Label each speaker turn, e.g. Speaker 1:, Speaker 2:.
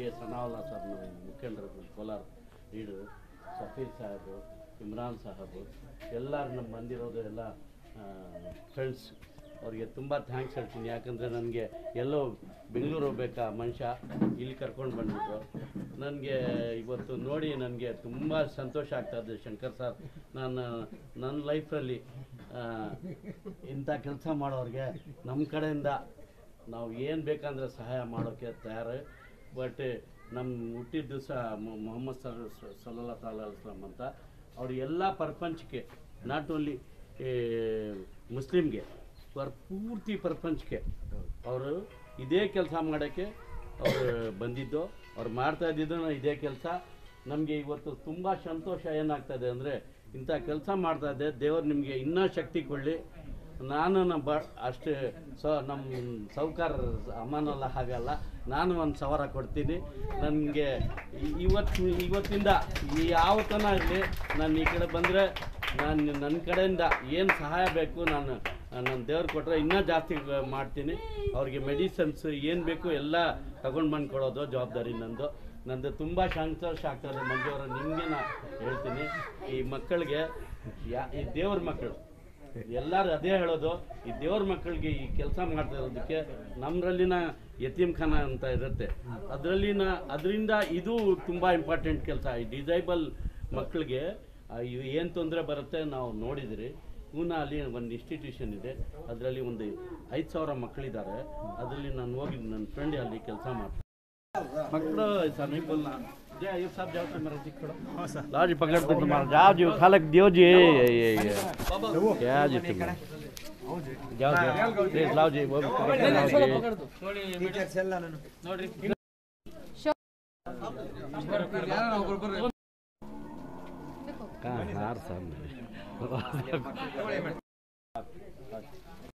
Speaker 1: A ಸನಾವಲ್ಲ sir ಮುಖಂಡರು Kolar leader, Safeer ಸಾಹೇಬು, ಇಮ್ರಾನ್ ಸಾಹೇಬು, ಎಲ್ಲರೂ ನಮ್ಮ ಬಂದಿರೋದು ಎಲ್ಲ ಫ್ರೆಂಡ್ಸ್ ಅವರಿಗೆ ತುಂಬ ಥ್ಯಾಂಕ್ಸ್ ಹೇಳ್ತೀನಿ. ಯಾಕಂದರೆ ನನಗೆ ಎಲ್ಲೋ ಬೆಂಗಳೂರು ಹೋಗ್ಬೇಕಾ ಮನುಷ್ಯ, ಇಲ್ಲಿ ಕರ್ಕೊಂಡು ಬಂದಿದ್ರು ನನಗೆ ಇವತ್ತು ನೋಡಿ ನನಗೆ ತುಂಬ ಸಂತೋಷ ಆಗ್ತಾಯಿದೆ ಶಂಕರ್ ಸರ್. ನಾನು ನನ್ನ ಲೈಫಲ್ಲಿ ಇಂಥ ಕೆಲಸ ಮಾಡೋರಿಗೆ ನಮ್ಮ ಕಡೆಯಿಂದ ನಾವು ಏನು ಬೇಕಂದ್ರೆ ಸಹಾಯ ಮಾಡೋಕ್ಕೆ ತಯಾರು. ಬಟ್ ನಮ್ಮ ಹುಟ್ಟಿದ ದಿವಸ ಮೊಹಮ್ಮದ್ ಸರ್ ಸಲ್ಲಾ ತಾಲ ಅಸ್ಲಾಮ್ ಅಂತ ಅವರು ಎಲ್ಲ ಪ್ರಪಂಚಕ್ಕೆ ನಾಟ್ ಓನ್ಲಿ ಮುಸ್ಲಿಮ್ಗೆ ಪರ್ ಪೂರ್ತಿ ಪ್ರಪಂಚಕ್ಕೆ ಅವರು ಇದೇ ಕೆಲಸ ಮಾಡೋಕ್ಕೆ ಅವರು ಬಂದಿದ್ದು. ಅವ್ರು ಮಾಡ್ತಾ ಇದ್ದಿದ್ದು ಇದೇ ಕೆಲಸ. ನಮಗೆ ಇವತ್ತು ತುಂಬ ಸಂತೋಷ ಏನಾಗ್ತದೆ ಅಂದರೆ ಇಂಥ ಕೆಲಸ ಮಾಡ್ತಾ ಇದ್ದೆ. ದೇವರು ನಿಮಗೆ ಇನ್ನೂ ಶಕ್ತಿ ಕೊಡಲಿ. ನಾನು ಬ, ಅಷ್ಟು, ಸೊ ನಮ್ಮ ಸೌಕಾರ ಅಮ್ಮನಲ್ಲ ಹಾಗಲ್ಲ ನಾನು ಒಂದು ಸವಾರ ಕೊಡ್ತೀನಿ. ನನಗೆ ಇವತ್ತು ಇವತ್ತಿಂದ ಈ ಯಾವ ತನ ಇರಲಿ, ನಾನು ಈ ಕಡೆ ಬಂದರೆ ನಾನು ನನ್ನ ಕಡೆಯಿಂದ ಏನು ಸಹಾಯ ಬೇಕು ನಾನು ನನ್ನ ದೇವ್ರು ಕೊಟ್ಟರೆ ಇನ್ನೂ ಜಾಸ್ತಿ ಮಾಡ್ತೀನಿ. ಅವ್ರಿಗೆ ಮೆಡಿಸನ್ಸ್ ಏನು ಬೇಕು ಎಲ್ಲ ತಗೊಂಡು ಬಂದು ಕೊಡೋದು ಜವಾಬ್ದಾರಿ ನಂದು. ನಂದು ತುಂಬ ಸಂತೋಷ ಆಗ್ತದೆ ಮಂಜುವರ ನಿಮಗೆ ನಾನು ಹೇಳ್ತೀನಿ. ಈ ಮಕ್ಕಳಿಗೆ, ಯಾ, ಈ ದೇವ್ರ ಮಕ್ಕಳು ಎಲ್ಲರೂ ಅದೇ ಹೇಳೋದು, ಈ ದೇವ್ರ ಮಕ್ಕಳಿಗೆ ಈ ಕೆಲಸ ಮಾಡ್ತಾ ಇರೋದಕ್ಕೆ ನಮ್ಮರಲ್ಲಿನ ಯತೀಮ್ಖಾನ ಅಂತ ಇರುತ್ತೆ. ಅದರಲ್ಲಿನ, ಅದರಿಂದ ಇದು ತುಂಬ ಇಂಪಾರ್ಟೆಂಟ್ ಕೆಲಸ. ಈ ಡಿಸೈಬಲ್ ಮಕ್ಕಳಿಗೆ ಏನು ತೊಂದರೆ ಬರುತ್ತೆ ನಾವು ನೋಡಿದಿರಿ. ಪೂನಾ ಅಲ್ಲಿ ಒಂದು ಇನ್ಸ್ಟಿಟ್ಯೂಷನ್ ಇದೆ. ಅದರಲ್ಲಿ ಒಂದು ಐದು ಸಾವಿರ ಮಕ್ಕಳಿದ್ದಾರೆ. ಅದರಲ್ಲಿ ನಾನು ಹೋಗಿ ನನ್ನ ಫ್ರೆಂಡ್ ಅಲ್ಲಿ ಕೆಲಸ ಮಾಡ್ತೀನಿ. ಮಕ್ಕಳು ಸಮೀಪಲ್ಲ नहीं बोलना जय ये सब जाओ तो मेरा दिख खड़ो लाओ जी पकड़ दो तुम्हारा